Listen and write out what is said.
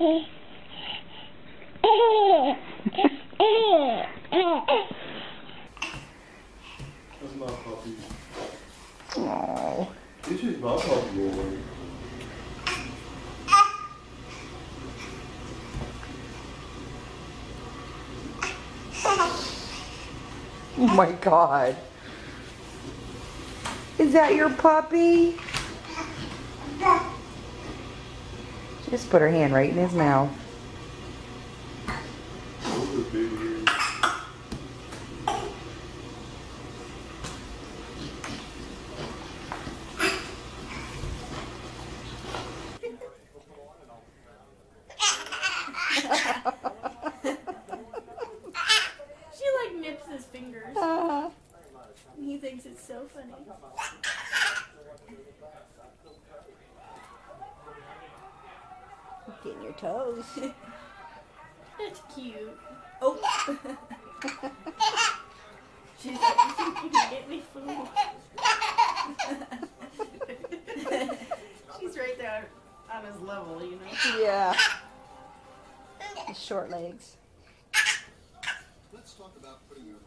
That's my puppy. Oh. This is my puppy boy. Oh my god. Is that your puppy? She just put her hand right in his mouth. Thinks it's so funny. Getting your toes. That's cute. Oh. She's like, you think you can get me food? She's right there on his level, you know. yeah. His short legs. Let's talk about putting your